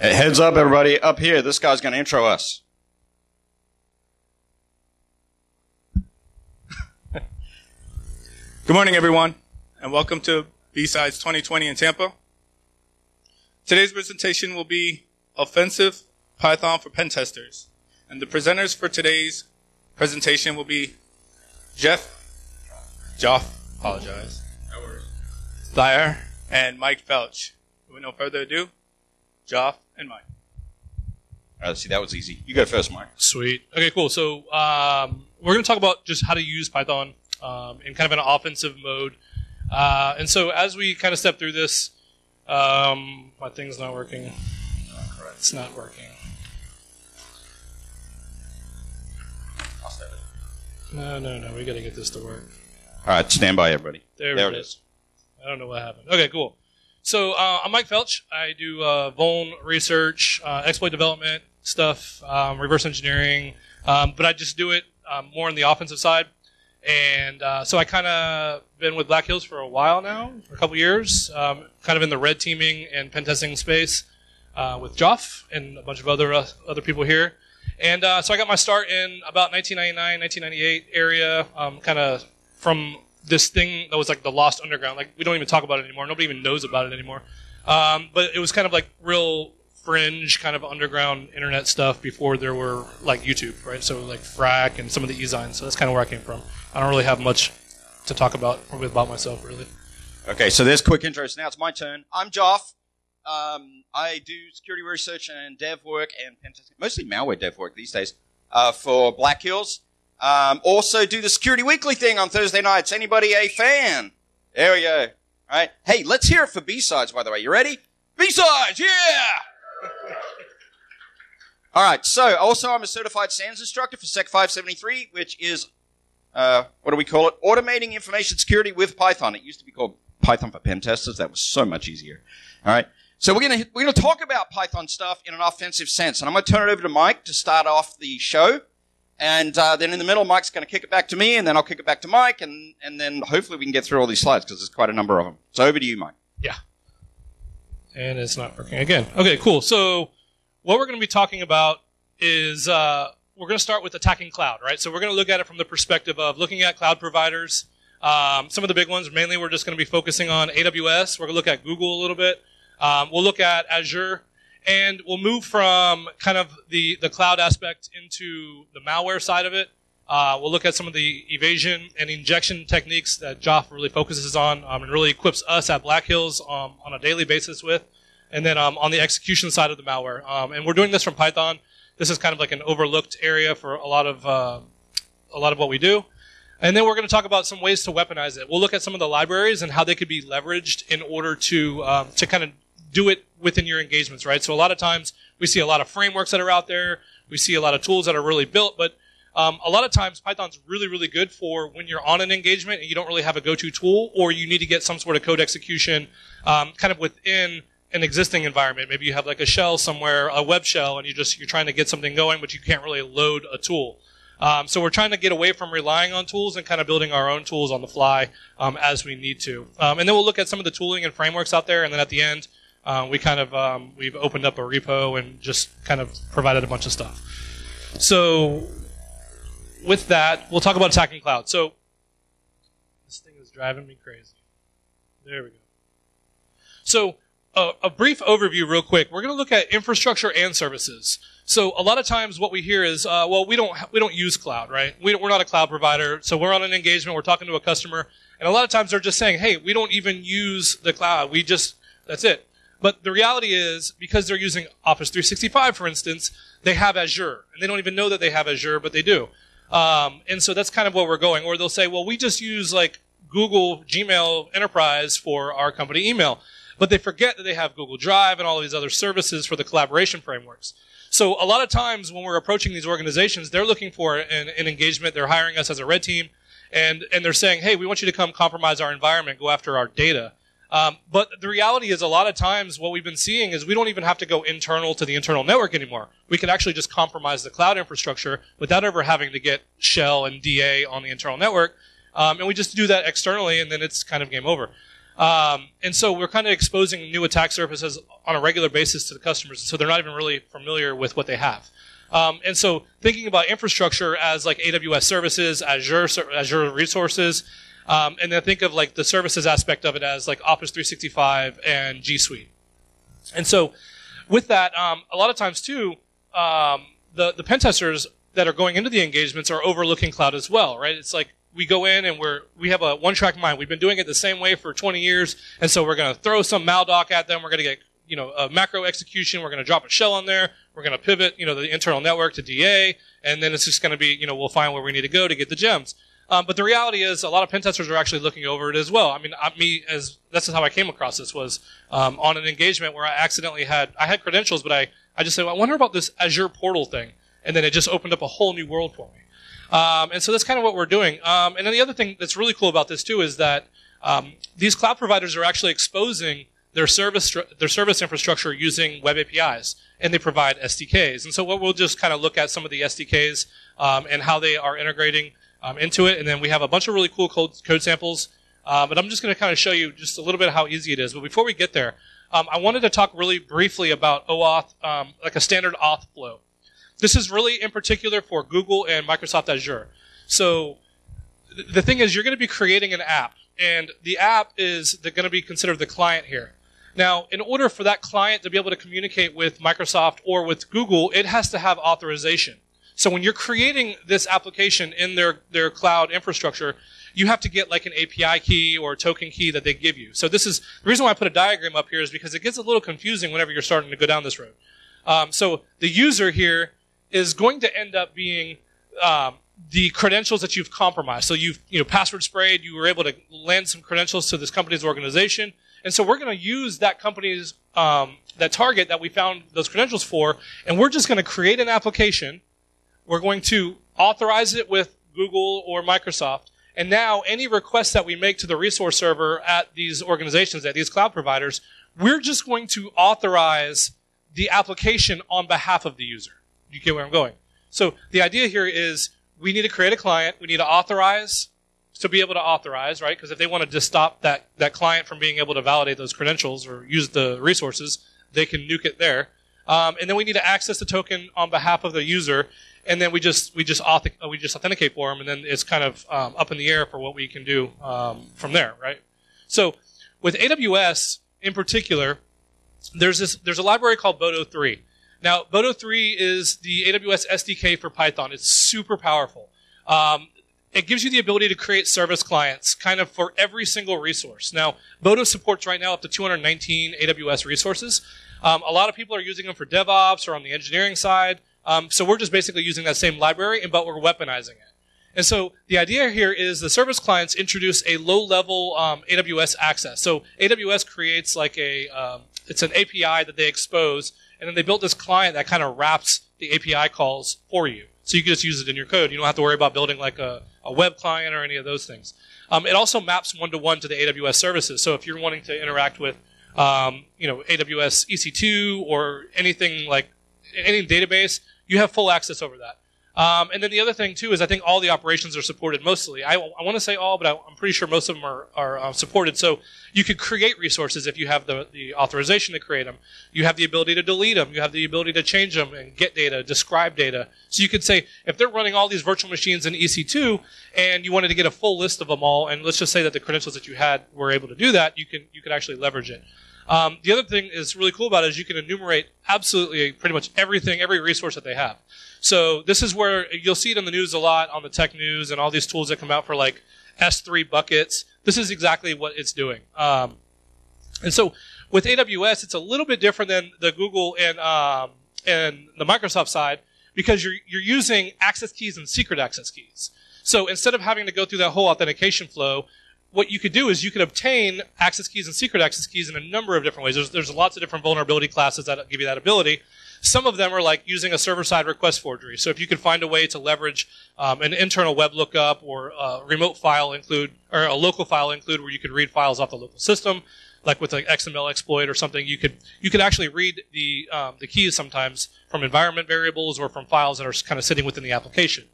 Hey, heads up, everybody. Up here, this guy's going to intro us. Good morning, everyone, and welcome to B-Sides 2020 in Tampa. Today's presentation will be Offensive Python for Pen Testers. And the presenters for today's presentation will be Jeff, Joff, apologize, Thayer, and Mike Felch. With no further ado, Joff and Mike. All right, see, that was easy. You go first, Mike. Sweet. Okay, cool. So um, we're going to talk about just how to use Python um, in kind of an offensive mode. Uh, and so as we kind of step through this, um, my thing's not working. It's not working. No, no, no. We got to get this to work. All right, stand by, everybody. There, There it it is. is. I don't know what happened. Okay, cool. So uh, I'm Mike Felch. I do uh, Vuln research, uh, exploit development stuff, um, reverse engineering, um, but I just do it um, more on the offensive side. And uh, so I kind of been with Black Hills for a while now, for a couple years, um, kind of in the red teaming and pen testing space uh, with Joff and a bunch of other uh, other people here. And so I got my start in about 1999, 1998 area, um, kind of from this thing that was like the Lost Underground. Like we don't even talk about it anymore. Nobody even knows about it anymore. Um, but it was kind of like real fringe, kind of underground internet stuff before there were like YouTube, right? So like Frack and some of the e-zines. So that's kind of where I came from. I don't really have much to talk about about myself, really. Okay, so there's quick intros. Now it's my turn. I'm Joff. Um, I do security research and dev work and mostly malware dev work these days uh, for Black Hills. Um, also do the Security Weekly thing on Thursday nights. Anybody a fan? There we go. All right. Hey, let's hear it for B-sides, by the way. You ready? B-sides, yeah! All right. So, also, I'm a certified SANS instructor for Sec 573, which is uh, what do we call it? Automating information security with Python. It used to be called Python for pen testers. That was so much easier. All right. So we're gonna we're gonna talk about Python stuff in an offensive sense, and I'm gonna turn it over to Mike to start off the show, and uh, then in the middle, Mike's gonna kick it back to me, and then I'll kick it back to Mike, and and then hopefully we can get through all these slides because there's quite a number of them. So over to you, Mike. Yeah. And it's not working again. Okay, cool. So what we're going to be talking about is uh, we're going to start with attacking cloud, right? So we're going to look at it from the perspective of looking at cloud providers. Um, some of the big ones, mainly, we're just going to be focusing on AWS. We're going to look at Google a little bit. Um, we'll look at Azure, and we'll move from kind of the the cloud aspect into the malware side of it. Uh, we'll look at some of the evasion and injection techniques that Joff really focuses on um, and really equips us at Black Hills um, on a daily basis with. And then um, on the execution side of the malware. Um, and we're doing this from Python. This is kind of like an overlooked area for a lot of uh, a lot of what we do. And then we're going to talk about some ways to weaponize it. We'll look at some of the libraries and how they could be leveraged in order to um, to kind of do it within your engagements, right? So a lot of times we see a lot of frameworks that are out there. We see a lot of tools that are really built, but um, a lot of times Python's really, really good for when you're on an engagement and you don't really have a go-to tool, or you need to get some sort of code execution um, kind of within an existing environment. Maybe you have like a shell somewhere, a web shell, and you just you're trying to get something going, but you can't really load a tool. Um, so we're trying to get away from relying on tools and kind of building our own tools on the fly um, as we need to. Um, and then we'll look at some of the tooling and frameworks out there, and then at the end, uh, we kind of um, we've opened up a repo and just kind of provided a bunch of stuff. So with that, we'll talk about attacking cloud. So this thing is driving me crazy. There we go. So a, a brief overview, real quick. We're going to look at infrastructure and services. So a lot of times, what we hear is, uh, well, we don't we don't use cloud, right? We we're not a cloud provider, so we're on an engagement. We're talking to a customer, and a lot of times they're just saying, hey, we don't even use the cloud. We just that's it. But the reality is, because they're using Office 365, for instance, they have Azure, and they don't even know that they have Azure, but they do. Um, and so that's kind of where we're going. Or they'll say, well, we just use like Google Gmail Enterprise for our company email. But they forget that they have Google Drive and all these other services for the collaboration frameworks. So a lot of times when we're approaching these organizations, they're looking for an, an engagement. They're hiring us as a red team and, and they're saying, hey, we want you to come compromise our environment, go after our data. Um, but the reality is a lot of times what we've been seeing is we don't even have to go internal to the internal network anymore. We can actually just compromise the cloud infrastructure without ever having to get shell and DA on the internal network. Um, and we just do that externally and then it's kind of game over. Um, and so we're kind of exposing new attack surfaces on a regular basis to the customers. So they're not even really familiar with what they have. Um, and so thinking about infrastructure as like AWS services, Azure, Azure resources, um, and then think of like the services aspect of it as like Office 365 and G Suite. And so with that, um, a lot of times too, um, the, the pen testers that are going into the engagements are overlooking cloud as well, right? It's like we go in and we're we have a one track mind. We've been doing it the same way for 20 years, and so we're going to throw some maldoc at them. We're going to get you know a macro execution. We're going to drop a shell on there. We're going to pivot you know the internal network to DA, and then it's just going to be you know we'll find where we need to go to get the gems. Um, but the reality is, a lot of pen testers are actually looking over it as well. I mean, I, me as that's how I came across this was um, on an engagement where I accidentally had I had credentials, but I I just said, well, I wonder about this Azure portal thing, and then it just opened up a whole new world for me. Um, and so that's kind of what we're doing. Um, and then the other thing that's really cool about this too is that um, these cloud providers are actually exposing their service their service infrastructure using web APIs, and they provide SDKs. And so what we'll just kind of look at some of the SDKs um, and how they are integrating um, into it, and then we have a bunch of really cool code, code samples. Uh, but I'm just going to kind of show you just a little bit how easy it is. But before we get there, um, I wanted to talk really briefly about OAuth, like a standard auth flow. This is really in particular for Google and Microsoft Azure. So the thing is, you're going to be creating an app, and the app is going to be considered the client here. Now, in order for that client to be able to communicate with Microsoft or with Google, it has to have authorization. So when you're creating this application in their, their cloud infrastructure, you have to get like an API key or a token key that they give you. So this is the reason why I put a diagram up here is because it gets a little confusing whenever you're starting to go down this road. Um, so the user here is going to end up being um, the credentials that you've compromised. So you've you know password sprayed. You were able to lend some credentials to this company's organization, and so we're going to use that company's um, that target that we found those credentials for, and we're just going to create an application. We're going to authorize it with Google or Microsoft. And now any requests that we make to the resource server at these organizations, at these cloud providers, we're just going to authorize the application on behalf of the user. You get where I'm going? So the idea here is we need to create a client. We need to authorize to be able to authorize, right? Because if they wanted to stop that, that client from being able to validate those credentials or use the resources, they can nuke it there. Um, and then we need to access the token on behalf of the user, and then we just we just auth- we just authenticate for them, and then it's kind of um, up in the air for what we can do um, from there, right? So with AWS in particular, there's this there's a library called Boto three, now, Boto 3 is the AWS SDK for Python. It's super powerful. Um, it gives you the ability to create service clients kind of for every single resource. Now, Boto supports right now up to 219 AWS resources. Um, a lot of people are using them for DevOps or on the engineering side. Um, so we're just basically using that same library, but we're weaponizing it. And so the idea here is the service clients introduce a low-level um, AWS access. So AWS creates like a um, it's an API that they expose and then they built this client that kind of wraps the API calls for you. So you can just use it in your code. You don't have to worry about building like a, a web client or any of those things. Um, it also maps one to one to the AWS services. So if you're wanting to interact with, um, you know, AWS EC2 or anything like any database, you have full access over that. Um, and then the other thing too is I think all the operations are supported mostly. I, I want to say all, but I, am pretty sure most of them are, are uh, supported. So you could create resources if you have the, the authorization to create them. You have the ability to delete them. You have the ability to change them and get data, describe data. So you could say if they're running all these virtual machines in EC2 and you wanted to get a full list of them all, and let's just say that the credentials that you had were able to do that, you can you could actually leverage it. Um, the other thing is really cool about it is you can enumerate absolutely pretty much everything, every resource that they have. So this is where you'll see it in the news a lot on the tech news and all these tools that come out for like S3 buckets. This is exactly what it's doing. Um, and so with AWS, it's a little bit different than the Google and um, and the Microsoft side because you're you're using access keys and secret access keys. So instead of having to go through that whole authentication flow, what you could do is you could obtain access keys and secret access keys in a number of different ways. There's, there's lots of different vulnerability classes that give you that ability. Some of them are like using a server-side request forgery. So if you could find a way to leverage um, an internal web lookup or a remote file include or a local file include where you could read files off the local system, like with an XML exploit or something, you could you could actually read the um, the keys sometimes from environment variables or from files that are kind of sitting within the application.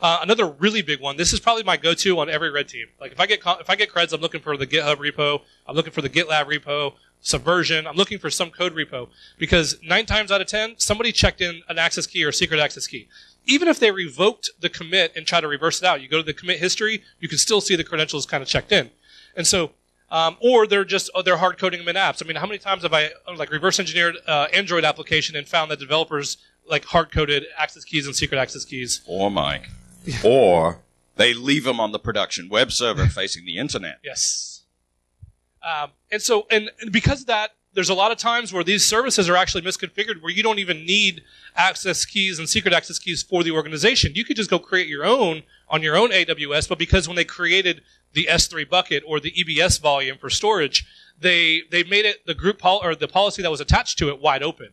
Uh, another really big one. This is probably my go-to on every red team. Like if I get if I get creds, I'm looking for the GitHub repo. I'm looking for the GitLab repo. Subversion. I'm looking for some code repo because nine times out of ten, somebody checked in an access key or secret access key. Even if they revoked the commit and try to reverse it out, you go to the commit history, you can still see the credentials kind of checked in. And so um, or they're just oh, they're hard coding them in apps. I mean, how many times have I like reverse engineered uh, Android application and found that developers like hard coded access keys and secret access keys? Or Mike. or they leave them on the production web server facing the internet. Yes. Um, and so, and, and because of that, there's a lot of times where these services are actually misconfigured where you don't even need access keys and secret access keys for the organization. You could just go create your own on your own AWS, but because when they created the S3 bucket or the EBS volume for storage, they they made it the group pol- or the policy that was attached to it wide open,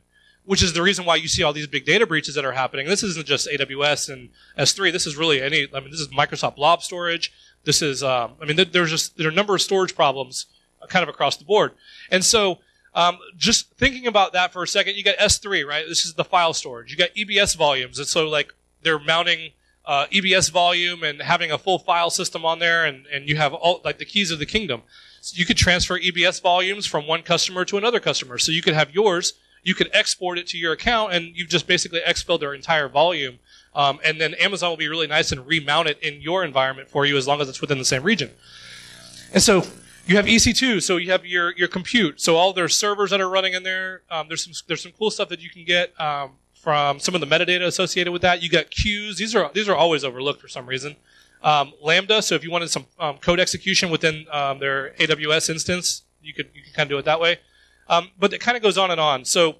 which is the reason why you see all these big data breaches that are happening. This isn't just AWS and S3. This is really any. I mean, this is Microsoft Blob Storage. This is. Um, I mean, there's just there are a number of storage problems kind of across the board, and so. Um, just thinking about that for a second, you got S3, right? This is the file storage. You got EBS volumes, and so like they're mounting uh, EBS volume and having a full file system on there, and, and you have all like the keys of the kingdom. So you could transfer EBS volumes from one customer to another customer. So you could have yours, you could export it to your account, and you've just basically expelled their entire volume. Um, and then Amazon will be really nice and remount it in your environment for you as long as it's within the same region. And so you have EC2, so you have your your compute. So all their servers that are running in there. Um, there's some there's some cool stuff that you can get. Um, from some of the metadata associated with that. You got queues. These are these are always overlooked for some reason. Um, Lambda. So if you wanted some um, code execution within um, their AWS instance, you could you can kind of do it that way. Um, but it kind of goes on and on. So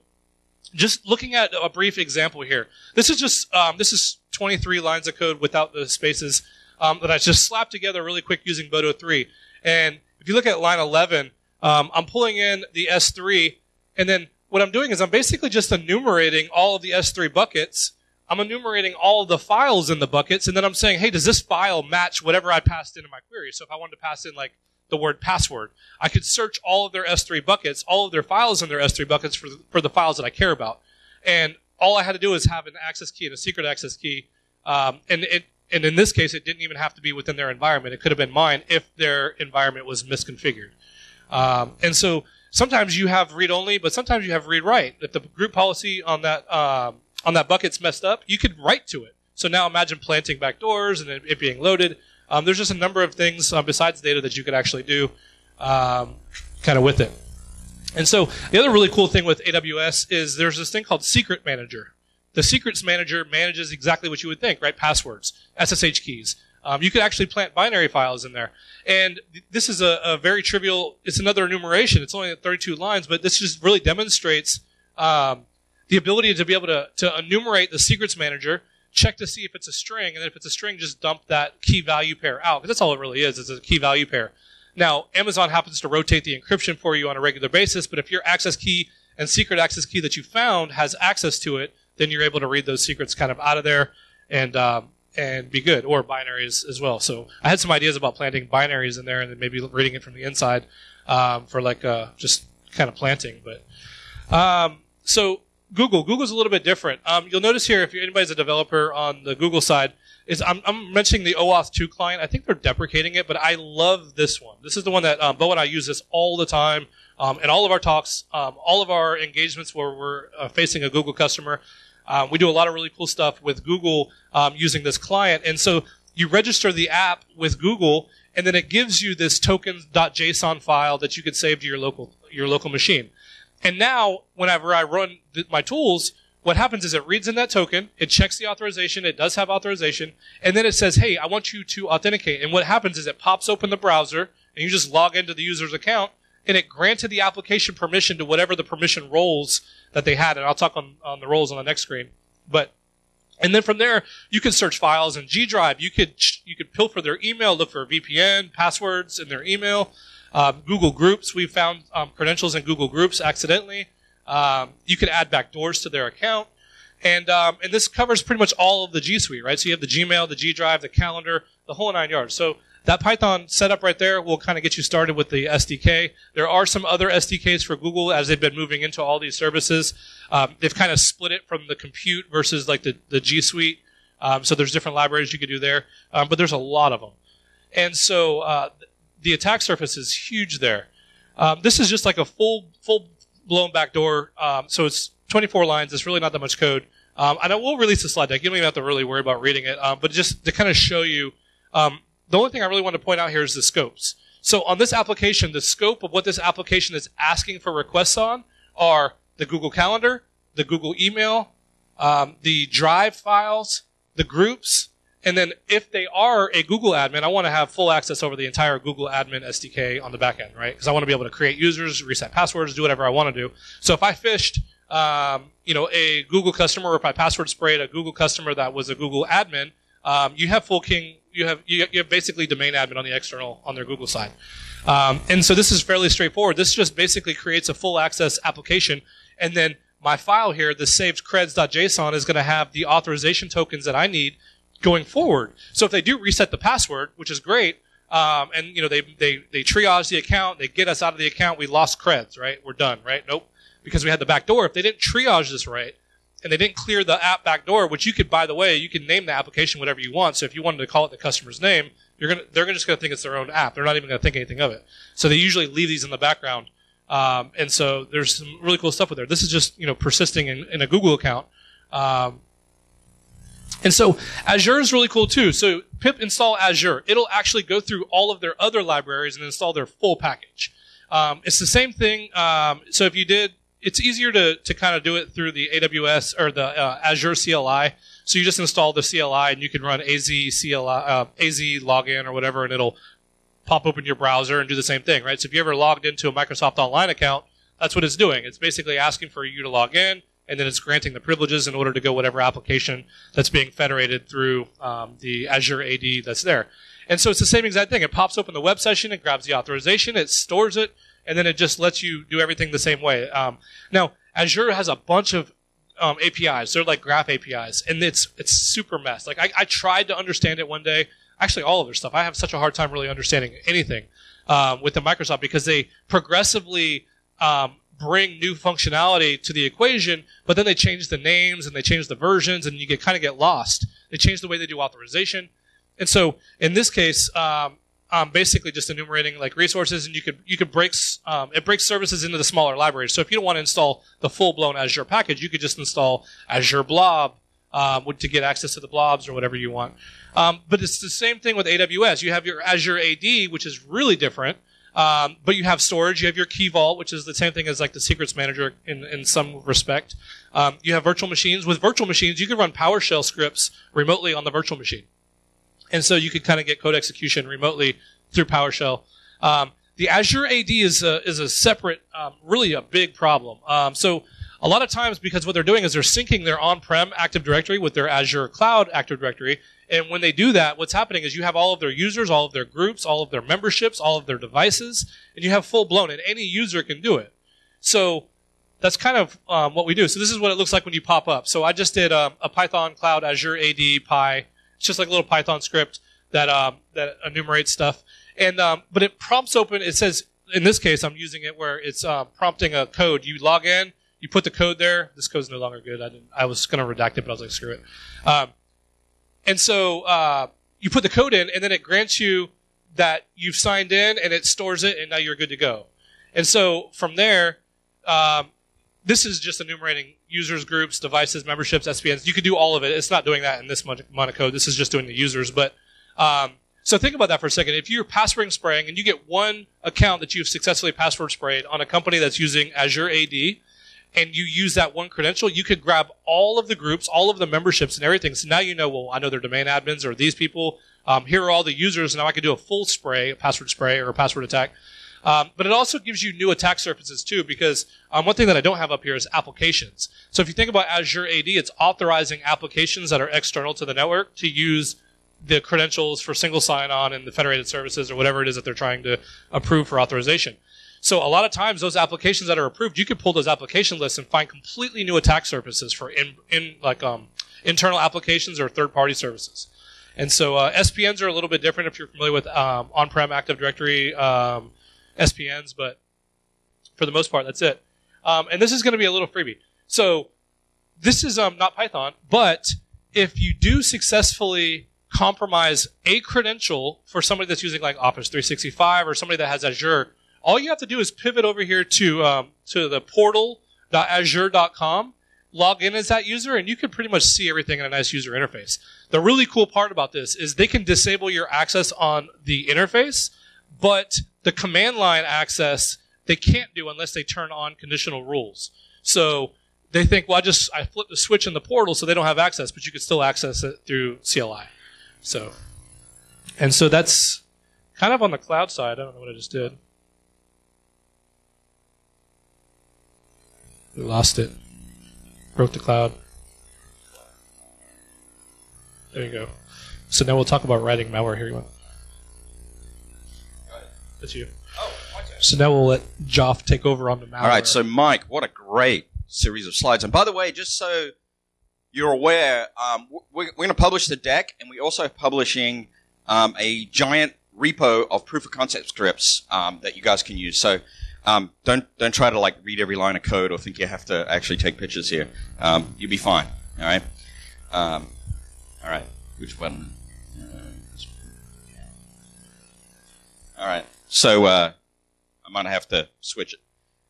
just looking at a brief example here. This is just um, this is 23 lines of code without the spaces um, that I just slapped together really quick using Boto 3. And if you look at line 11, I'm pulling in the S3 and then what I'm doing is I'm basically just enumerating all of the S3 buckets. I'm enumerating all of the files in the buckets, and then I'm saying, hey, does this file match whatever I passed into my query? So if I wanted to pass in like the word password, I could search all of their S3 buckets, all of their files in their S3 buckets for the, for the files that I care about. And all I had to do is have an access key and a secret access key. Um, and it, and in this case, it didn't even have to be within their environment. It could have been mine if their environment was misconfigured. Um, and so sometimes you have read only, but sometimes you have read write. If the group policy on that um, on that bucket's messed up, you could write to it. So now imagine planting backdoors and it, being loaded. Um, there's just a number of things uh, besides data that you could actually do um, kind of with it. And so the other really cool thing with AWS is there's this thing called Secret Manager. The Secrets Manager manages exactly what you would think, right? Passwords, SSH keys, um, you could actually plant binary files in there. And this is a, a, very trivial, it's another enumeration. It's only 32 lines, but this just really demonstrates um, the ability to be able to, to enumerate the secrets manager, check to see if it's a string, and then if it's a string, just dump that key value pair out. Because that's all it really is, is a key value pair. Now, Amazon happens to rotate the encryption for you on a regular basis, but if your access key and secret access key that you found has access to it, then you're able to read those secrets kind of out of there and um, and be good, or binaries as well. So I had some ideas about planting binaries in there, and then maybe reading it from the inside um, for like uh, just kind of planting. But um, so Google, Google's a little bit different. Um, you'll notice here, if anybody's a developer on the Google side, is I'm, I'm, mentioning the OAuth 2 client. I think they're deprecating it, but I love this one. This is the one that um, Bo and I use this all the time. Um, in all of our talks, um, all of our engagements where we're uh, facing a Google customer, um, we do a lot of really cool stuff with Google um, using this client. And so you register the app with Google, and then it gives you this tokens.json file that you can save to your local your local machine. And now, whenever I run th- my tools, what happens is it reads in that token, it checks the authorization, it does have authorization, and then it says, "Hey, I want you to authenticate." And what happens is it pops open the browser, and you just log into the user's account, and it granted the application permission to whatever the permission roles that they had. And I'll talk on, on the roles on the next screen. But and then from there, you can search files in G Drive. You could you could pilfer their email, look for VPN passwords in their email. Um, Google Groups, we found um, credentials in Google Groups accidentally. Um, you can add backdoors to their account, and um, and this covers pretty much all of the G Suite, right? So you have the Gmail, the G Drive, the calendar, the whole nine yards. So that Python setup right there will kind of get you started with the SDK. There are some other SDKs for Google as they've been moving into all these services. Um, they've kind of split it from the compute versus like the, the G Suite Um, so there's different libraries you could do there, um, but there's a lot of them. And so uh, the attack surface is huge there. Um, this is just like a full full blown backdoor. Um, so it's 24 lines. It's really not that much code. Um, and I will release the slide deck. You don't even have to really worry about reading it. Um, but just to kind of show you, um, the only thing I really want to point out here is the scopes. So on this application, the scope of what this application is asking for requests on are the Google Calendar, the Google Email, um, the Drive files, the groups, and then if they are a Google admin, I want to have full access over the entire Google admin SDK on the back end, right? Because I want to be able to create users, reset passwords, do whatever I want to do. So if I phished, um, you know, a Google customer, or if I password sprayed a Google customer that was a Google admin, um, you have full king. You have you have basically domain admin on the external on their Google side. Um, and so this is fairly straightforward. This just basically creates a full access application, and then my file here, the saved creds.json, is going to have the authorization tokens that I need going forward. So if they do reset the password, which is great, um, and you know they, they they triage the account, they get us out of the account, we lost creds, right? We're done, right? Nope, because we had the back door. If they didn't triage this right, and they didn't clear the app back door, which you could, by the way, you can name the application whatever you want. So if you wanted to call it the customer's name, you're gonna they're just gonna think it's their own app. They're not even gonna think anything of it. So they usually leave these in the background. Um, and so there's some really cool stuff with there. This is just you know persisting in, in a Google account. Um, and so Azure is really cool too. So pip install Azure. It'll actually go through all of their other libraries and install their full package. Um, it's the same thing. Um, so if you did, it's easier to, to kind of do it through the AWS or the uh, Azure CLI. So you just install the CLI and you can run AZ CLI, uh, AZ login or whatever, and it'll pop open your browser and do the same thing, right? So if you ever logged into a Microsoft Online account, that's what it's doing. It's basically asking for you to log in and then it's granting the privileges in order to go whatever application that's being federated through um, the Azure AD that's there. And so it's the same exact thing. It pops open the web session, it grabs the authorization, it stores it, and then it just lets you do everything the same way. Um, now, Azure has a bunch of um, APIs. They're like graph APIs, and it's it's super mess. Like I, I, tried to understand it one day. Actually, all of their stuff. I have such a hard time really understanding anything um, with the Microsoft because they progressively um, bring new functionality to the equation, but then they change the names and they change the versions, and you get kind of get lost. They change the way they do authorization, and so in this case, um, I'm basically just enumerating like resources, and you could you could break um, it breaks services into the smaller libraries. So if you don't want to install the full blown Azure package, you could just install Azure Blob um, to get access to the blobs or whatever you want. Um, but it's the same thing with AWS. You have your Azure AD, which is really different. Um, but you have storage. You have your Key Vault, which is the same thing as like the Secrets Manager in, in some respect. Um, you have virtual machines. With virtual machines, you can run PowerShell scripts remotely on the virtual machine, and so you could kind of get code execution remotely through PowerShell. Um, the Azure AD is a, is a separate, um, really a big problem. Um, so a lot of times, because what they're doing is they're syncing their on-prem Active Directory with their Azure Cloud Active Directory, and when they do that, what's happening is you have all of their users, all of their groups, all of their memberships, all of their devices, and you have full blown, and any user can do it. So that's kind of um, what we do. So this is what it looks like when you pop up. So I just did um, a Python Cloud Azure AD Pi. It's just like a little Python script that um, that enumerates stuff. And um, but it prompts open. It says in this case I'm using it where it's uh, prompting a code. You log in, you put the code there. This code's no longer good. I didn't. I was going to redact it, but I was like, screw it. And so uh, you put the code in, and then it grants you that you've signed in, and it stores it, and now you're good to go. And so from there, um, this is just enumerating users, groups, devices, memberships, SPNs. You could do all of it. It's not doing that in this code. This is just doing the users. But um, so think about that for a second. If you're password spraying and you get one account that you've successfully password sprayed on a company that's using Azure AD, and you use that one credential, you could grab all of the groups, all of the memberships and everything. So now you know, well, I know they're domain admins or these people. Um, here are all the users. Now I can do a full spray, a password spray or a password attack. Um, but it also gives you new attack surfaces too, because um, one thing that I don't have up here is applications. So if you think about Azure AD, it's authorizing applications that are external to the network to use the credentials for single sign-on and the federated services or whatever it is that they're trying to approve for authorization. So a lot of times those applications that are approved, you could pull those application lists and find completely new attack surfaces for in, in like um, internal applications or third party services. And so uh, SPNs are a little bit different if you're familiar with um, on-prem Active Directory um, SPNs, but for the most part, that's it. Um, and this is going to be a little freebie. So this is um, not Python, but if you do successfully compromise a credential for somebody that's using like Office 365 or somebody that has Azure, all you have to do is pivot over here to um, to the portal.azure.com, log in as that user, and you can pretty much see everything in a nice user interface. The really cool part about this is they can disable your access on the interface, but the command line access they can't do unless they turn on conditional rules. So they think, well, I just I flip the switch in the portal so they don't have access, but you can still access it through CLI. So, and so that's kind of on the cloud side. I don't know what I just did. We lost it. Broke the cloud. There you go. So now we'll talk about writing malware here. You want? That's you. Oh, my turn. So now we'll let Joff take over on the malware. All right, so Mike, what a great series of slides. And by the way, just so you're aware, um, we're, we're going to publish the deck, and we're also publishing um, a giant repo of proof of concept scripts um, that you guys can use. So um, don't don't try to like read every line of code or think you have to actually take pictures here. Um, you'll be fine. All right. Um, all right. Which button? Uh, one. all right. So uh, I might have to switch it.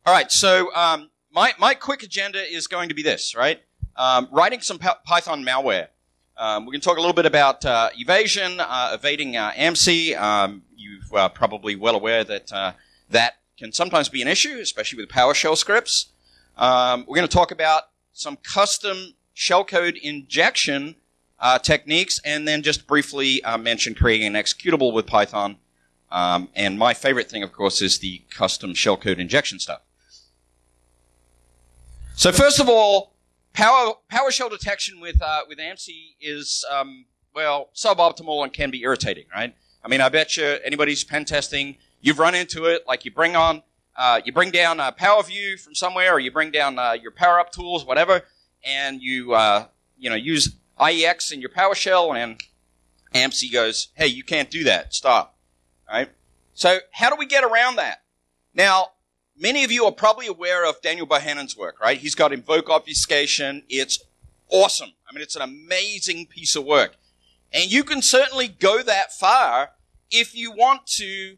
All right. So um, my my quick agenda is going to be this. Right. Um, writing some Python malware. Um, we're going to talk a little bit about uh, evasion, uh, evading uh, AMSI. Um, you're probably well aware that uh, that can sometimes be an issue, especially with PowerShell scripts. Um, we're going to talk about some custom shellcode injection uh, techniques, and then just briefly uh, mention creating an executable with Python. Um, and my favorite thing, of course, is the custom shellcode injection stuff. So first of all, Power PowerShell detection with uh, with AMSI is um, well suboptimal and can be irritating, right? I mean, I bet you anybody's pen testing, you've run into it. Like you bring on, uh, you bring down uh, PowerView from somewhere, or you bring down uh, your Power Up tools, whatever, and you uh, you know use IEX in your PowerShell, and AMSI goes, "Hey, you can't do that. Stop." All right. So how do we get around that? Now, many of you are probably aware of Daniel Bohannon's work, right? He's got invoke obfuscation. It's awesome. I mean, it's an amazing piece of work. And you can certainly go that far if you want to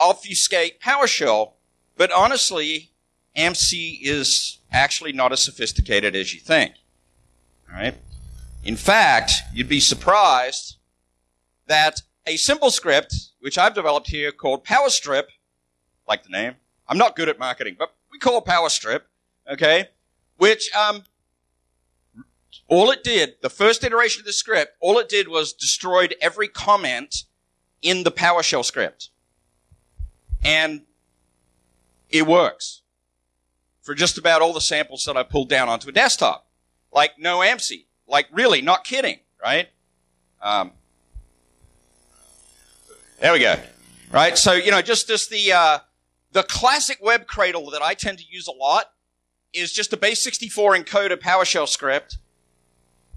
obfuscate PowerShell. But honestly, AMSI is actually not as sophisticated as you think. All right. In fact, you'd be surprised that a simple script, which I've developed here called PowerStrip, like the name, I'm not good at marketing, but we call it PowerStrip, okay? Which, um, all it did, the first iteration of the script, all it did was destroyed every comment in the PowerShell script. And it works for just about all the samples that I pulled down onto a desktop. Like no AMSI. Like really, not kidding, right? Um, there we go. Right? So, you know, just, just the, uh, the classic web cradle that I tend to use a lot is just a base 64 encoded PowerShell script.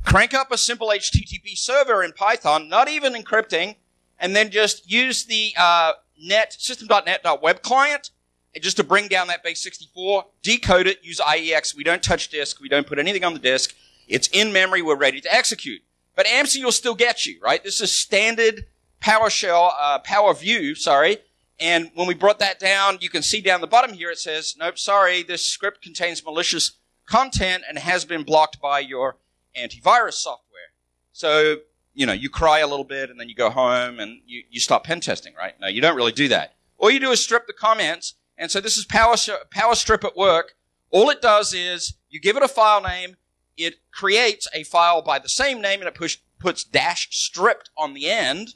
Crank up a simple HTTP server in Python, not even encrypting, and then just use the uh, net system.net.web client just to bring down that base 64, decode it, use IEX. We don't touch disk. We don't put anything on the disk. It's in memory. We're ready to execute. But AMSI will still get you, right? This is standard PowerShell, uh, PowerView, sorry. And when we brought that down, you can see down the bottom here, it says, nope, sorry, this script contains malicious content and has been blocked by your antivirus software. So, you know, you cry a little bit and then you go home and you, you stop pen testing, right? No, you don't really do that. All you do is strip the comments. And so this is Power, Power Strip at work. All it does is you give it a file name. It creates a file by the same name and it push, puts dash stripped on the end.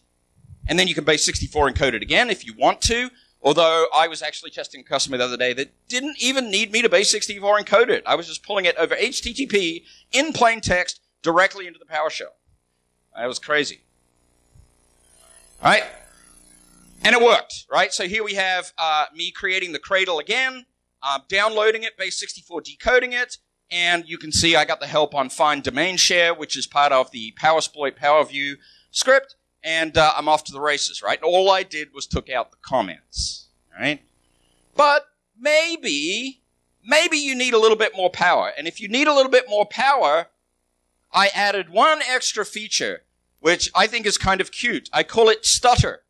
And then you can base 64 encode it again if you want to. Although I was actually testing a customer the other day that didn't even need me to base 64 encode it. I was just pulling it over HTTP in plain text directly into the PowerShell. That was crazy. All right. And it worked, right? So here we have uh, me creating the cradle again, uh, downloading it, base 64 decoding it, and you can see I got the help on find domain share, which is part of the PowerSploit PowerView script and uh, I'm off to the races, right? All I did was took out the comments, right? But maybe, maybe you need a little bit more power. And if you need a little bit more power, I added one extra feature, which I think is kind of cute. I call it stutter.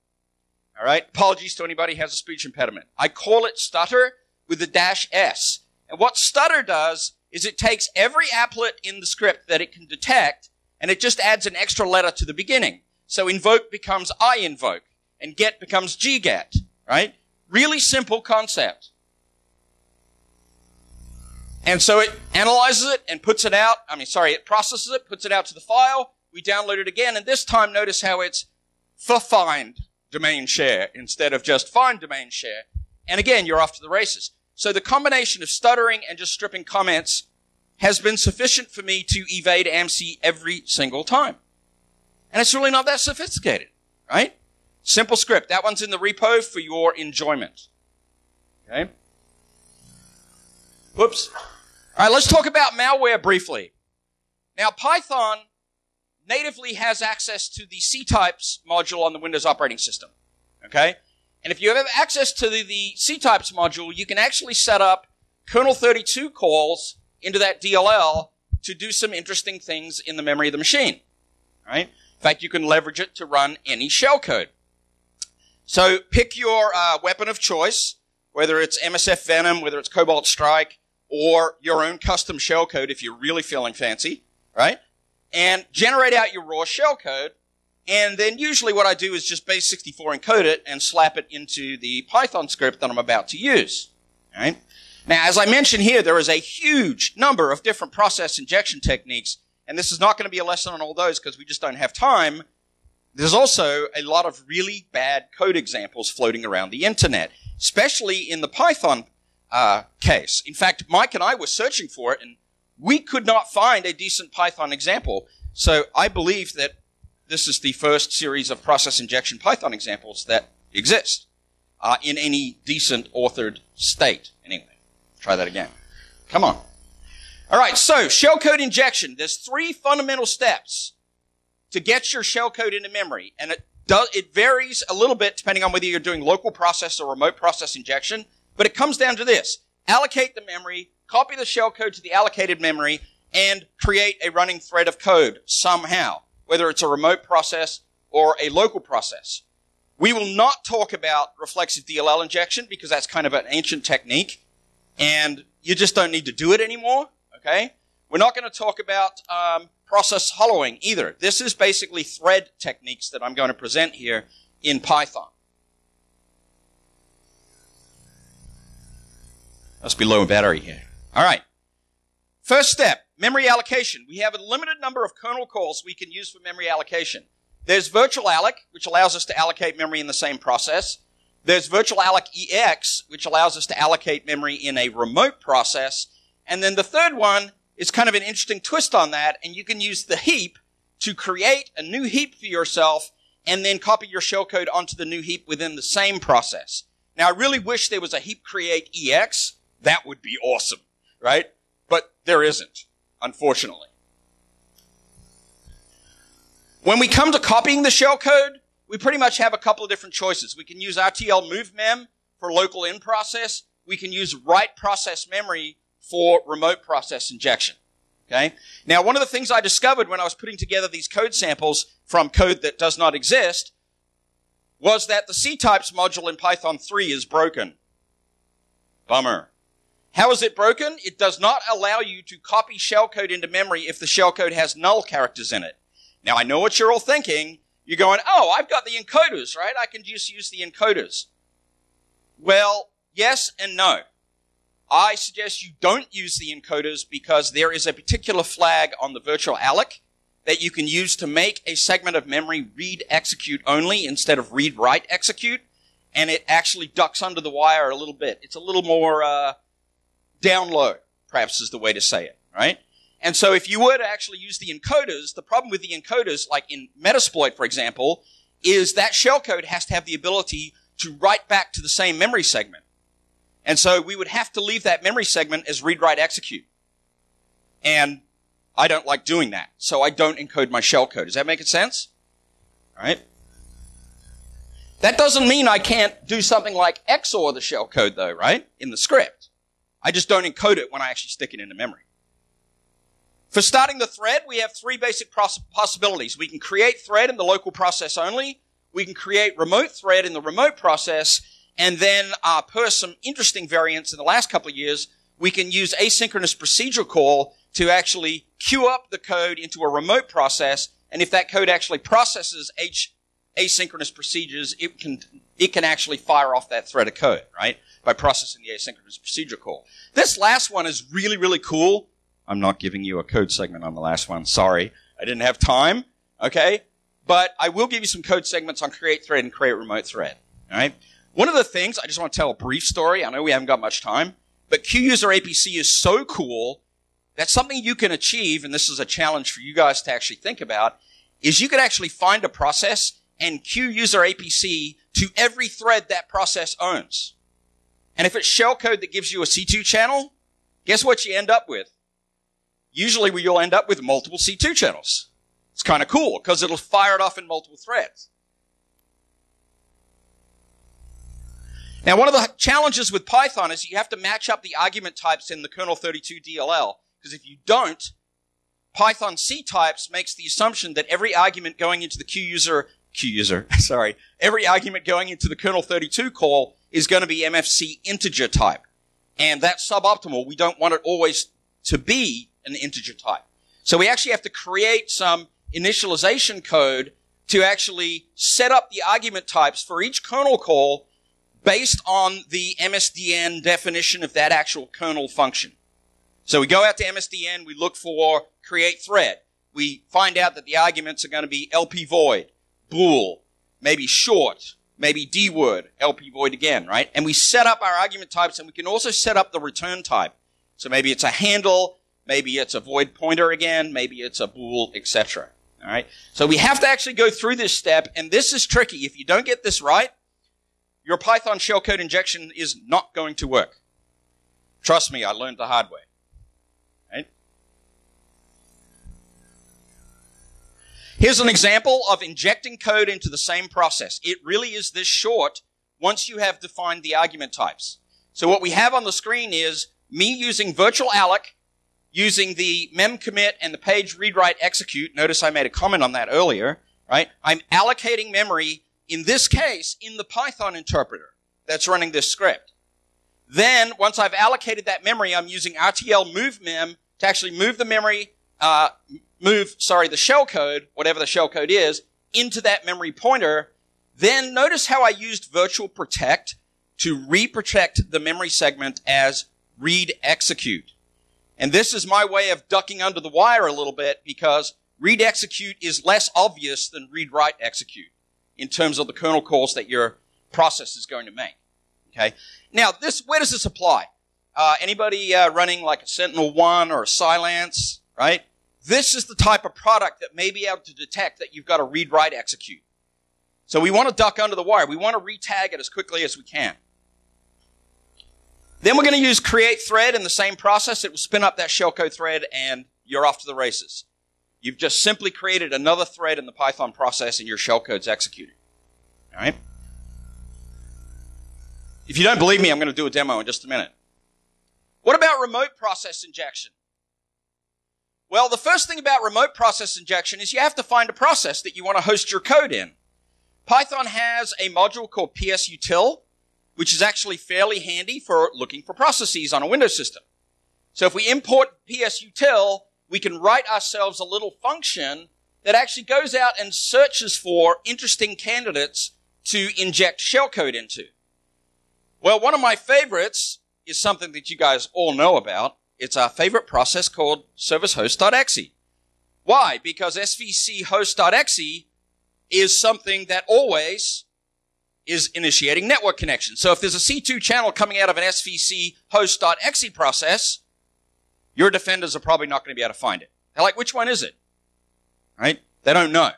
All right. Apologies to anybody who has a speech impediment. I call it stutter with the dash S. And what stutter does is it takes every applet in the script that it can detect and it just adds an extra letter to the beginning. So invoke becomes I invoke and get becomes G get, right? Really simple concept. And so it analyzes it and puts it out. I mean, sorry, it processes it, puts it out to the file. We download it again. And this time, notice how it's for find domain share instead of just find domain share. And again, you're off to the races. So the combination of stuttering and just stripping comments has been sufficient for me to evade AMSI every single time. And it's really not that sophisticated, right? Simple script. That one's in the repo for your enjoyment. Okay? Whoops. All right, let's talk about malware briefly. Now, Python natively has access to the C-types module on the Windows operating system. Okay? And if you have access to the, the types module, you can actually set up kernel 32 calls into that DLL to do some interesting things in the memory of the machine. Right? In fact, you can leverage it to run any shellcode. So pick your uh, weapon of choice, whether it's MSF Venom, whether it's Cobalt Strike, or your own custom shellcode if you're really feeling fancy, right? And generate out your raw shellcode. And then usually what I do is just base 64 encode it and slap it into the Python script that I'm about to use. Right? Now, as I mentioned here, there is a huge number of different process injection techniques, and this is not going to be a lesson on all those because we just don't have time. There's also a lot of really bad code examples floating around the internet, especially in the Python uh, case. In fact, Mike and I were searching for it, and we could not find a decent Python example. So I believe that this is the first series of process injection Python examples that exist uh, in any decent authored state. Anyway, try that again. Come on. All right, so shellcode injection. There's three fundamental steps to get your shellcode into memory, and it does it varies a little bit depending on whether you're doing local process or remote process injection. But it comes down to this. Allocate the memory, copy the shellcode to the allocated memory, and create a running thread of code somehow, whether it's a remote process or a local process. We will not talk about reflexive DLL injection because that's kind of an ancient technique and you just don't need to do it anymore. Okay. We're not going to talk about um, process hollowing either. This is basically thread techniques that I'm going to present here in Python. Must be low battery here. All right. First step, memory allocation. We have a limited number of kernel calls we can use for memory allocation. There's virtual alloc, which allows us to allocate memory in the same process. There's virtual alloc EX, which allows us to allocate memory in a remote process. And then the third one is kind of an interesting twist on that, and you can use the heap to create a new heap for yourself and then copy your shellcode onto the new heap within the same process. Now, I really wish there was a heap create EX that would be awesome, right? But there isn't, unfortunately. When we come to copying the shellcode, we pretty much have a couple of different choices. We can use RTL move mem for local in process. We can use write process memory for remote process injection. Okay. Now, one of the things I discovered when I was putting together these code samples from code that does not exist was that the C types module in Python 3 is broken. Bummer. How is it broken? It does not allow you to copy shellcode into memory if the shellcode has null characters in it. Now I know what you're all thinking. You're going, oh, I've got the encoders, right? I can just use the encoders. Well, yes and no. I suggest you don't use the encoders because there is a particular flag on the virtual alloc that you can use to make a segment of memory read execute only instead of read write execute. And it actually ducks under the wire a little bit. It's a little more, uh, down low, perhaps is the way to say it, right? And so if you were to actually use the encoders, the problem with the encoders, like in Metasploit, for example, is that shellcode has to have the ability to write back to the same memory segment. And so we would have to leave that memory segment as read, write, execute. And I don't like doing that. So I don't encode my shellcode. Does that make sense? All right. That doesn't mean I can't do something like XOR the shellcode though, right? In the script. I just don't encode it when I actually stick it into memory. For starting the thread, we have three basic poss- possibilities. We can create thread in the local process only. We can create remote thread in the remote process. And then, uh, per some interesting variants in the last couple of years, we can use asynchronous procedural call to actually queue up the code into a remote process. And if that code actually processes H asynchronous procedures, it can, it can actually fire off that thread of code, right? By processing the asynchronous procedure call. This last one is really, really cool. I'm not giving you a code segment on the last one. Sorry. I didn't have time. Okay. But I will give you some code segments on create thread and create remote thread. All right. One of the things, I just want to tell a brief story. I know we haven't got much time, but QUser APC is so cool that something you can achieve, and this is a challenge for you guys to actually think about, is you could actually find a process and QUser APC to every thread that process owns. And if it's shellcode that gives you a C2 channel, guess what you end up with? Usually you'll end up with multiple C2 channels. It's kind of cool because it'll fire it off in multiple threads. Now, one of the challenges with Python is you have to match up the argument types in the kernel 32 DLL because if you don't, Python C types makes the assumption that every argument going into the QUser, QUser, sorry, every argument going into the kernel 32 call is going to be MFC integer type. And that's suboptimal. We don't want it always to be an integer type. So we actually have to create some initialization code to actually set up the argument types for each kernel call based on the MSDN definition of that actual kernel function. So we go out to MSDN, we look for create thread. We find out that the arguments are going to be LP void, bool, maybe short, maybe D word, LP void again, right? And we set up our argument types and we can also set up the return type. So maybe it's a handle, maybe it's a void pointer again, maybe it's a bool, etc. All right. So we have to actually go through this step, and this is tricky. If you don't get this right, your Python shellcode injection is not going to work. Trust me, I learned the hard way. Here's an example of injecting code into the same process. It really is this short once you have defined the argument types. So what we have on the screen is me using virtual alloc using the mem commit and the page read write execute. Notice I made a comment on that earlier, right? I'm allocating memory in this case in the Python interpreter that's running this script. Then once I've allocated that memory, I'm using RTL move mem to actually move the memory, uh, move, sorry, the shellcode, whatever the shellcode is, into that memory pointer. Then notice how I used virtual protect to reprotect the memory segment as read execute. And this is my way of ducking under the wire a little bit because read execute is less obvious than read write execute in terms of the kernel calls that your process is going to make. Okay. Now, this, where does this apply? Uh, anybody uh, running like a Sentinel One or a Cylance, right? This is the type of product that may be able to detect that you've got a read write execute. So we want to duck under the wire. We want to retag it as quickly as we can. Then we're going to use create thread in the same process. It will spin up that shellcode thread and you're off to the races. You've just simply created another thread in the Python process and your shellcode's executed. All right? If you don't believe me, I'm going to do a demo in just a minute. What about remote process injection? Well, the first thing about remote process injection is you have to find a process that you want to host your code in. Python has a module called psutil, which is actually fairly handy for looking for processes on a Windows system. So if we import psutil, we can write ourselves a little function that actually goes out and searches for interesting candidates to inject shellcode into. Well, one of my favorites is something that you guys all know about. It's our favorite process called servicehost.exe. Why? Because svchost.exe is something that always is initiating network connection. So if there's a C2 channel coming out of an SVC host.exe process, your defenders are probably not going to be able to find it. They're like, which one is it? Right? They don't know.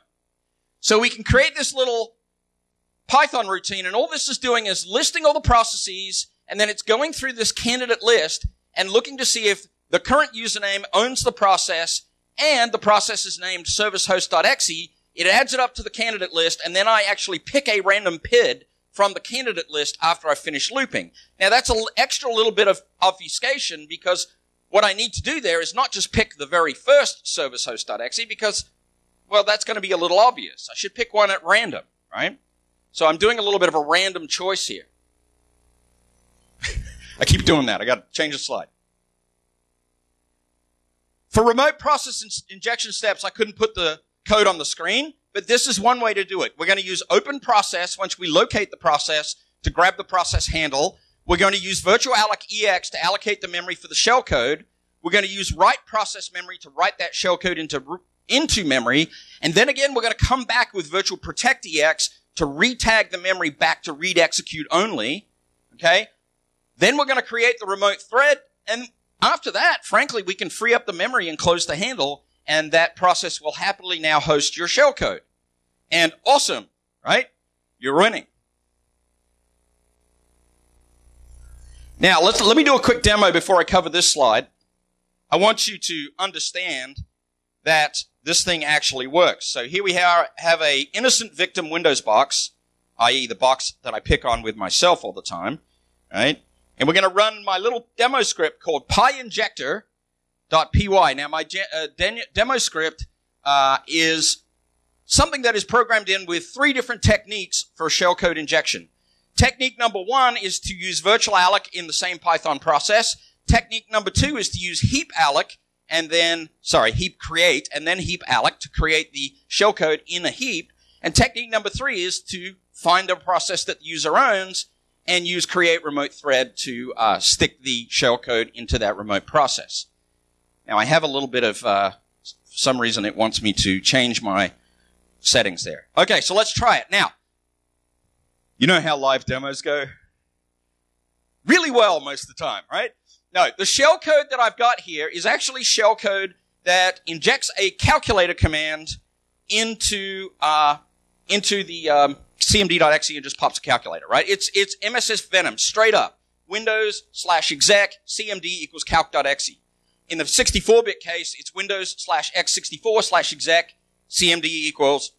So we can create this little Python routine and all this is doing is listing all the processes and then it's going through this candidate list and looking to see if the current username owns the process and the process is named servicehost.exe it adds it up to the candidate list, and then I actually pick a random PID from the candidate list after I finish looping. Now that's an extra little bit of obfuscation because what I need to do there is not just pick the very first servicehost.exe because, well, that's going to be a little obvious. I should pick one at random, right? So I'm doing a little bit of a random choice here. I keep doing that. I got to change the slide. For remote process in- injection steps, I couldn't put the code on the screen, but this is one way to do it. We're going to use open process once we locate the process to grab the process handle. We're going to use virtualloc EX to allocate the memory for the shellcode. We're going to use write process memory to write that shellcode into, into memory. And then again, we're going to come back with virtual protect EX to retag the memory back to read execute only. Okay. Then we're going to create the remote thread. And after that, frankly, we can free up the memory and close the handle and that process will happily now host your shellcode. And awesome, right? You're running. Now, let's, let me do a quick demo before I cover this slide. I want you to understand that this thing actually works. So here we have, have a innocent victim Windows box, i.e. the box that I pick on with myself all the time, right? And we're going to run my little demo script called pyinjector.py. Now, my uh, demo script uh, is something that is programmed in with three different techniques for shellcode injection. Technique number one is to use virtual alloc in the same Python process. Technique number two is to use heap alloc and then, sorry, heap create and then heap alloc to create the shellcode in a heap. And technique number three is to find a process that the user owns and use create remote thread to uh, stick the shellcode into that remote process. Now I have a little bit of, uh, some reason it wants me to change my settings there. Okay, so let's try it. Now, you know how live demos go? Really well most of the time, right? No, the shell code that I've got here is actually shell code that injects a calculator command into uh, into the um, cmd.exe and just pops a calculator, right? It's it's MSS Venom straight up. Windows slash exec cmd equals calc.exe. In the 64-bit case, it's Windows slash x64 slash exec cmd equals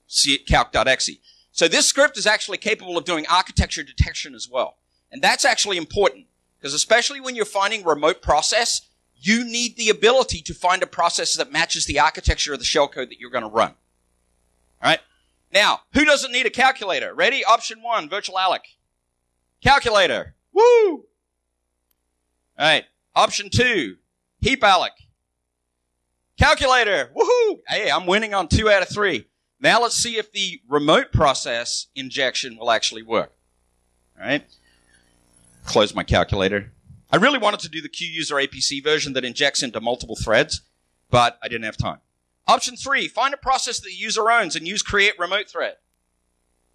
calc.exe. So this script is actually capable of doing architecture detection as well. And that's actually important because especially when you're finding remote process, you need the ability to find a process that matches the architecture of the shellcode that you're going to run. All right. Now, who doesn't need a calculator? Ready? Option one, virtualloc. Calculator. Woo! All right. Option two, heap alloc. Calculator. Woohoo! Hey, I'm winning on two out of three. Now let's see if the remote process injection will actually work. All right. Close my calculator. I really wanted to do the QUser APC version that injects into multiple threads, but I didn't have time. Option three, find a process that the user owns and use create remote thread.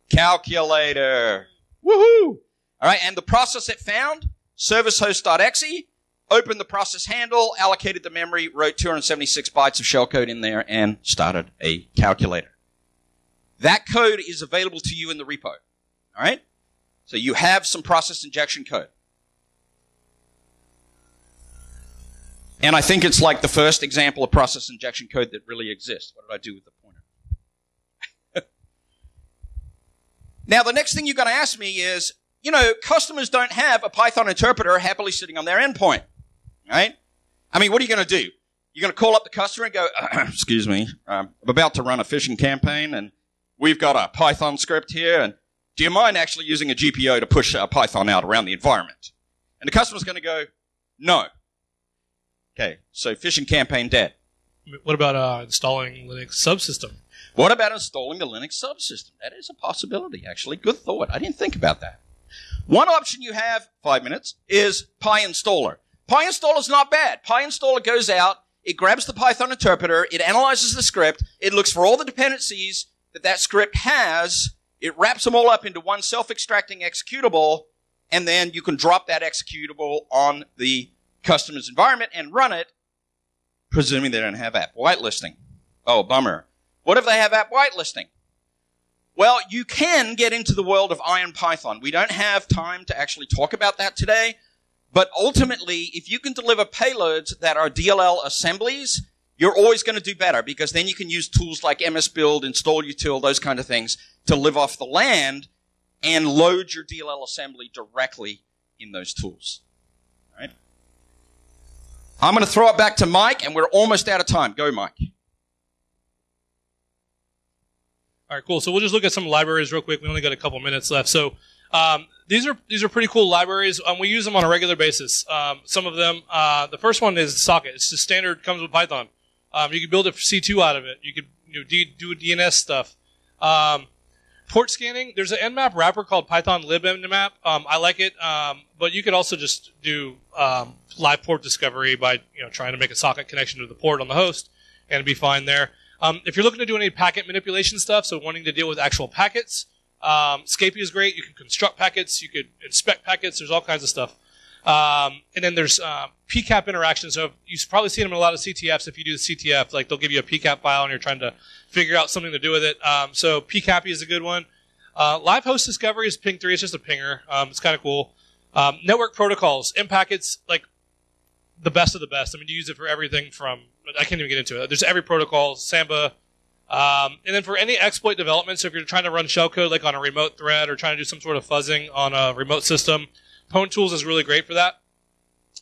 Calculator. Woohoo! All right. And the process it found, servicehost.exe, opened the process handle, allocated the memory, wrote 276 bytes of shellcode in there, and started a calculator. That code is available to you in the repo. All right? So you have some process injection code. And I think it's like the first example of process injection code that really exists. What did I do with the pointer? now, the next thing you're going to ask me is, you know, customers don't have a Python interpreter happily sitting on their endpoint, right? I mean, what are you going to do? You're going to call up the customer and go, excuse me, um, I'm about to run a phishing campaign and we've got a Python script here, and do you mind actually using a GPO to push a Python out around the environment? And the customer's going to go, no. Okay, so phishing campaign dead. What about uh, installing Linux subsystem? What about installing the Linux subsystem? That is a possibility, actually. Good thought. I didn't think about that. One option you have, five minutes, is PyInstaller. PyInstaller is not bad. PyInstaller goes out, it grabs the Python interpreter, it analyzes the script, it looks for all the dependencies, that that script has, it wraps them all up into one self-extracting executable, and then you can drop that executable on the customer's environment and run it, presuming they don't have app whitelisting. Oh, bummer. What if they have app whitelisting? Well, you can get into the world of Iron Python. We don't have time to actually talk about that today, but ultimately, if you can deliver payloads that are DLL assemblies, you're always going to do better because then you can use tools like MS Build, install util, those kind of things to live off the land and load your DLL assembly directly in those tools. Right? I'm going to throw it back to Mike, and we're almost out of time. Go, Mike. All right, cool. So we'll just look at some libraries real quick. We only got a couple minutes left. So um, these are these are pretty cool libraries. Um, we use them on a regular basis. Um, some of them. Uh, the first one is Socket. It's just standard. Comes with Python. Um, you can build a C2 out of it. You could you know, do DNS stuff. Um, port scanning. There's an Nmap wrapper called Python lib Nmap. Um, I like it, but you could also just do live port discovery by you know trying to make a socket connection to the port on the host, and it'd be fine there. Um, if you're looking to do any packet manipulation stuff, so wanting to deal with actual packets, um, Scapy is great. You can construct packets, you could inspect packets. There's all kinds of stuff. Um, and then there's uh, PCAP interactions. So you've probably seen them in a lot of CTFs. If you do the CTF, like they'll give you a PCAP file and you're trying to figure out something to do with it. Um, so PCAP is a good one. Uh, live host discovery is ping three. It's just a pinger. Um, it's kind of cool. Um, network protocols, M packets, like the best of the best. I mean, you use it for everything from I can't even get into it. There's every protocol, Samba, um, and then for any exploit development. So if you're trying to run shellcode like on a remote thread or trying to do some sort of fuzzing on a remote system, Pwn Tools is really great for that.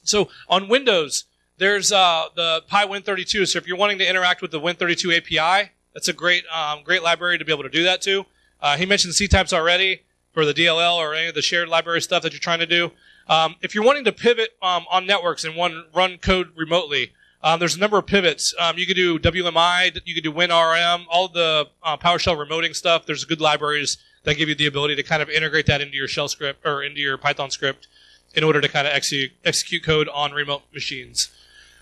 So on Windows, there's uh, the PyWin32. So if you're wanting to interact with the Win32 API, that's a great um, great library to be able to do that to. Uh, he mentioned C types already for the DLL or any of the shared library stuff that you're trying to do. Um, if you're wanting to pivot um, on networks and one run code remotely, um, there's a number of pivots. Um, you could do WMI, you could do WinRM, all the uh, PowerShell remoting stuff. There's good libraries that give you the ability to kind of integrate that into your shell script or into your Python script in order to kind of execute, execute code on remote machines.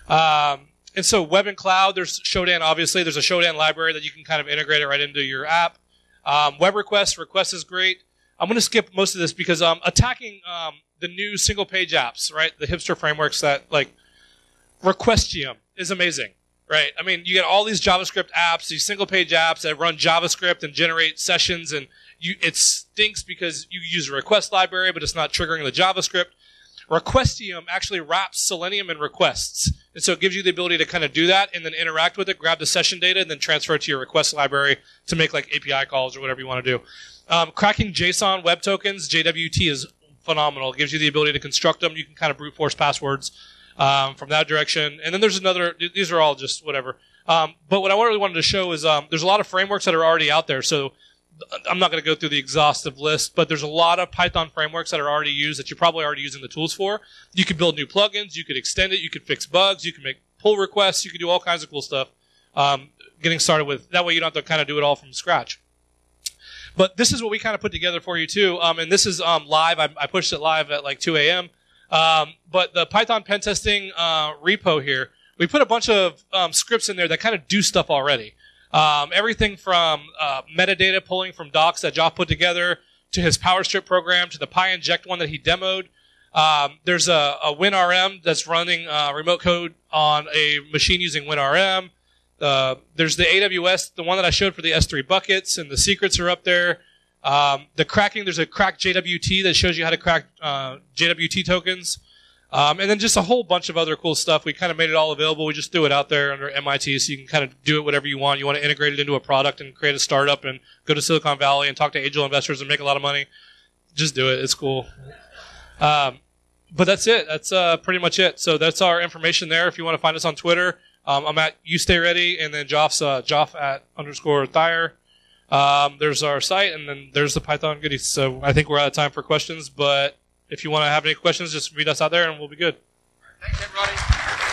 Um, and so web and cloud, there's Shodan, obviously. There's a Shodan library that you can kind of integrate it right into your app. Um, web requests, request is great. I'm going to skip most of this because um, attacking um, the new single page apps, right? The hipster frameworks that like Requestium is amazing, right? I mean, you get all these JavaScript apps, these single page apps that run JavaScript and generate sessions, and you, it stinks because you use a request library, but it's not triggering the JavaScript. Requestium actually wraps Selenium in requests. And so it gives you the ability to kind of do that and then interact with it, grab the session data, and then transfer it to your request library to make like API calls or whatever you want to do. Um, cracking JSON web tokens, JWT is phenomenal. It gives you the ability to construct them. You can kind of brute force passwords um, from that direction. And then there's another. These are all just whatever. Um, but what I really wanted to show is um, there's a lot of frameworks that are already out there. So I'm not going to go through the exhaustive list, but there's a lot of Python frameworks that are already used that you're probably already using the tools for. You could build new plugins, you could extend it, you could fix bugs, you can make pull requests, you can do all kinds of cool stuff. Um, getting started with that way you don't have to kind of do it all from scratch. But this is what we kind of put together for you too. Um, and this is um, live. I, I, pushed it live at like 2 a.m. Um, but the Python pen testing uh, repo here, we put a bunch of um, scripts in there that kind of do stuff already. Um, everything from uh, metadata pulling from docs that Joff put together to his PowerStrip program to the PyInject one that he demoed. Um, there's a, a WinRM that's running uh, remote code on a machine using WinRM. Uh, there's the AWS, the one that I showed for the S3 buckets, and the secrets are up there. Um, the cracking, there's a crack JWT that shows you how to crack uh, JWT tokens. Um, and then just a whole bunch of other cool stuff. We kind of made it all available. We just threw it out there under MIT so you can kind of do it whatever you want. You want to integrate it into a product and create a startup and go to Silicon Valley and talk to angel investors and make a lot of money. Just do it. It's cool. Um, but that's it. That's uh, pretty much it. So that's our information there. If you want to find us on Twitter, um, I'm at you stay ready, and then Joff's uh, Joff at underscore Thayer. Um, there's our site, and then there's the Python goodies. So I think we're out of time for questions, but if you want to have any questions, just read us out there, and we'll be good. Thanks, everybody.